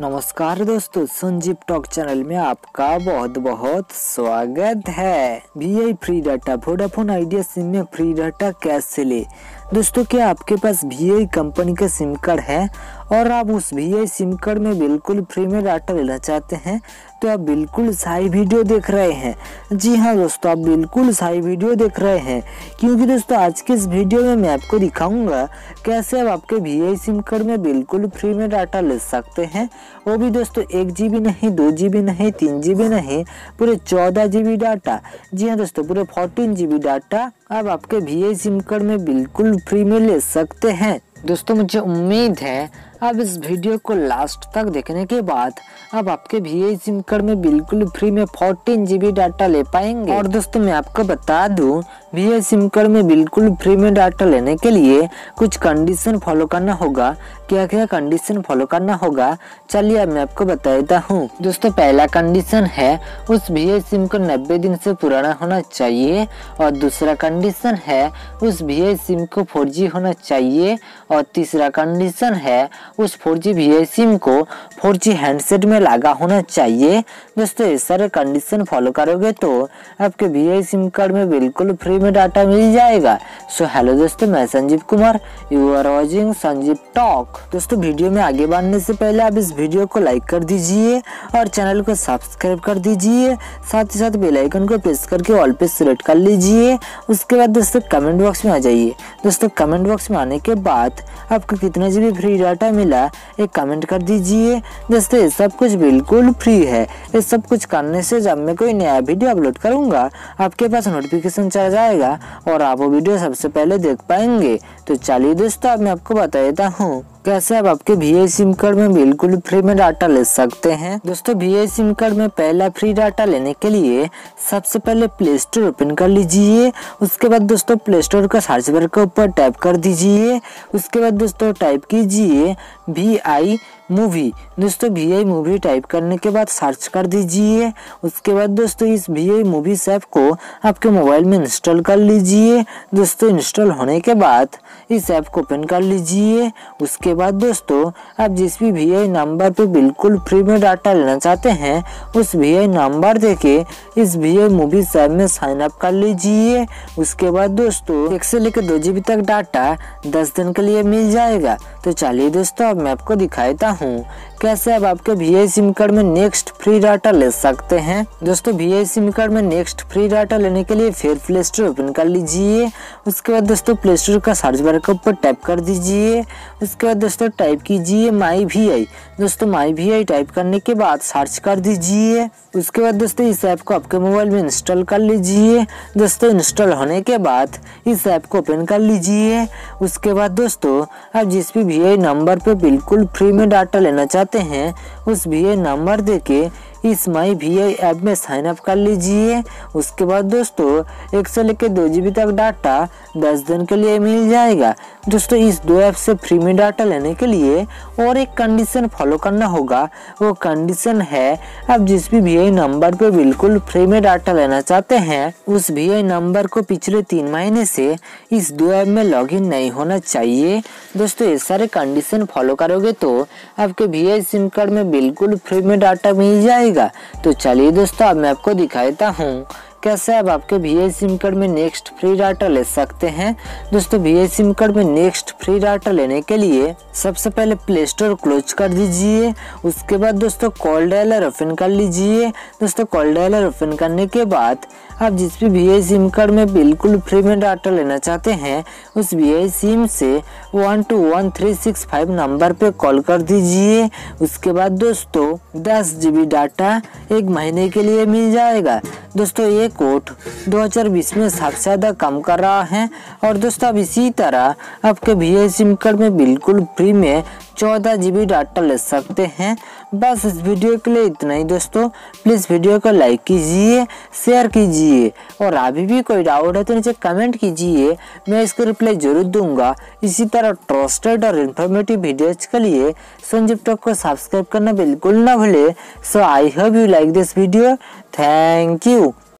नमस्कार दोस्तों, Sanjeev talk channel में आपका बहुत बहुत स्वागत है। V I free data Vodafone Idea sim में फ्री डाटा कैसे ले? दोस्तों, क्या आपके पास वी आई कंपनी का सिम कार्ड है? और आप उस वी आई सिम कार्ड में बिल्कुल फ्री में डाटा लेना चाहते हैं तो आप बिल्कुल सही वीडियो देख रहे हैं। जी हाँ दोस्तों, आप बिल्कुल सही वीडियो देख रहे हैं। क्योंकि दोस्तों, आज के इस वीडियो में मैं आपको दिखाऊँगा कैसे आप आपके वी आई सिम कार्ड में बिल्कुल फ्री में डाटा ले सकते हैं। वो भी दोस्तों, एक जी बी नहीं, दो जी बी नहीं, तीन जी बी नहीं, पूरे चौदह जी बी डाटा जी हाँ दोस्तों, पूरे फोर्टीन जी बी डाटा आप आपके वी सिम कार्ड में बिल्कुल फ्री में ले सकते हैं। दोस्तों, मुझे उम्मीद है आप इस वीडियो को लास्ट तक देखने के बाद आप आपके भी आई सिम कार्ड में बिल्कुल फ्री में फोर्टीन जीबी डाटा ले पाएँगे। और दोस्तों, मैं आपको बता दूँ वी आई सिम कार्ड में बिल्कुल फ्री में डाटा लेने के लिए कुछ कंडीशन फॉलो करना होगा। क्या क्या कंडीशन फॉलो करना होगा? चलिए अब मैं आपको बता देता हूँ। दोस्तों, पहला कंडीशन है, उस वी आई सिम को नब्बे दिन से पुराना होना चाहिए और दूसरा कंडीशन है, उस वी आई सिम को फोर होना चाहिए और तीसरा कंडीशन है, उस फोर जी सिम को फोर हैंडसेट में लगा होना चाहिए। दोस्तों इस सारे कंडीशन फॉलो करोगे तो आपके वी सिम कार्ड में बिल्कुल फ्री में डाटा मिल जाएगा। सो हेलो दोस्तों, मैं Sanjeev Kumar. You are watching Sanjeev talk दोस्तों, वीडियो में आगे बढ़ने से पहले आप इस वीडियो को लाइक कर दीजिए और चैनल को सब्सक्राइब कर दीजिए। साथ ही साथ बेल आइकन को प्रेस करके ऑल पे सिलेक्ट कर लीजिए। उसके बाद दोस्तों कमेंट बॉक्स में आ जाइए। दोस्तों कमेंट बॉक्स में आने के बाद आपको कितना जीबी फ्री डाटा मिला, एक कमेंट कर दीजिए। दोस्तों, ये सब कुछ बिल्कुल फ्री है। ये सब कुछ करने से जब मैं कोई नया वीडियो अपलोड करूँगा, आपके पास नोटिफिकेशन चला जाएगा और आप वो वीडियो सबसे पहले देख पाएँगे। तो चलिए दोस्तों, अब मैं आपको बता देता हूँ। कैसे आप आपके वी आई सिम कार्ड में बिल्कुल फ्री में डाटा ले सकते हैं? दोस्तों वी आई सिम कार्ड में पहला फ्री डाटा लेने के लिए सबसे पहले प्ले स्टोर ओपन कर लीजिए। उसके बाद दोस्तों प्ले स्टोर का सर्च बार के ऊपर टैप कर दीजिए। उसके बाद दोस्तों टाइप कीजिए वी आई मूवी दोस्तों वी आई मूवी टाइप करने के बाद सर्च कर दीजिए। उसके बाद दोस्तों, इस वी आई मूवी ऐप को आपके मोबाइल में इंस्टॉल कर लीजिए। दोस्तों इंस्टॉल होने के बाद इस ऐप को ओपन कर लीजिए। उसके बाद दोस्तों, आप जिस भी वी आई नंबर पे बिल्कुल फ्री में डाटा लेना चाहते हैं, उस वी आई नंबर दे के इस वी आई मूवी सैप में साइन अप कर लीजिए। उसके बाद दोस्तों, एक से लेकर दो जीबी तक डाटा दस दिन के लिए मिल जाएगा। तो चलिए दोस्तों, अब मैं आपको दिखाता हूँ। कैसे अब आपके वी आई सिम कार्ड में नेक्स्ट फ्री डाटा ले सकते हैं? दोस्तों वी आई सिम कार्ड में नेक्स्ट फ्री डाटा लेने के लिए फिर प्ले स्टोर ओपन कर लीजिए। उसके बाद दोस्तों प्ले स्टोर का सर्च बार के ऊपर टैप कर दीजिए। उसके बाद दोस्तों टाइप कीजिए माई वी आई दोस्तों माई वी आई टाइप करने के बाद सर्च कर दीजिए। उसके बाद दोस्तों, इस ऐप को आपके मोबाइल में इंस्टॉल कर लीजिए। दोस्तों इंस्टॉल होने के बाद इस ऐप को ओपन कर लीजिए। उसके बाद दोस्तों, आप जिस भी VI नंबर पर बिल्कुल फ्री में डाटा लेना चाहते हैं उस भी नंबर देके इस माई वी आई ऐप में साइन अप कर लीजिए। उसके बाद दोस्तों, एक से लेकर दो जीबी तक डाटा दस दिन के लिए मिल जाएगा। दोस्तों, इस दो ऐप से फ्री में डाटा लेने के लिए और एक कंडीशन फॉलो करना होगा। वो कंडीशन है, आप जिस भी वी नंबर पे बिल्कुल फ्री में डाटा लेना चाहते हैं, उस वी नंबर को पिछले तीन महीने से इस दो ऐप में लॉगिन नहीं होना चाहिए। दोस्तों, ये सारे कंडीशन फॉलो करोगे तो आपके वीआई सिम कार्ड में बिल्कुल फ्री में डाटा मिल जाएगा। जाएगा तो चलिए दोस्तों, अब मैं आपको दिखाता हूँ कैसे अब आपके वी सिम कार्ड में नेक्स्ट फ्री डाटा ले सकते हैं। दोस्तों वी सिम कार्ड में नेक्स्ट फ्री डाटा लेने के लिए सबसे पहले प्ले स्टोर क्लोज कर दीजिए। उसके बाद दोस्तों कॉल डायलर ओपन कर लीजिए। दोस्तों कॉल डायलर ओपन करने के बाद आप जिस भी वी सिम कार्ड में बिल्कुल फ्री में डाटा लेना चाहते हैं, उस वी सिम से one two one three six five number पे कॉल कर दीजिए। उसके बाद दोस्तों, दस जीबी डाटा एक महीने के लिए मिल जाएगा। दोस्तों, ये कोड 2020 में सबसे ज़्यादा कम कर रहा है। और दोस्तों, अब इसी तरह आपके वी सिम कार्ड में बिल्कुल फ्री में चौदह जी बी डाटा ले सकते हैं। बस इस वीडियो के लिए इतना ही दोस्तों। प्लीज़ वीडियो को लाइक कीजिए शेयर कीजिए और अभी भी कोई डाउट है तो नीचे कमेंट कीजिए। मैं इसको रिप्लाई ज़रूर दूँगा। इसी तरह ट्रस्टेड और इन्फॉर्मेटिव वीडियोज़ के लिए संजीव टॉक को सब्सक्राइब करना बिल्कुल ना भूले। So I hope you like this video thank you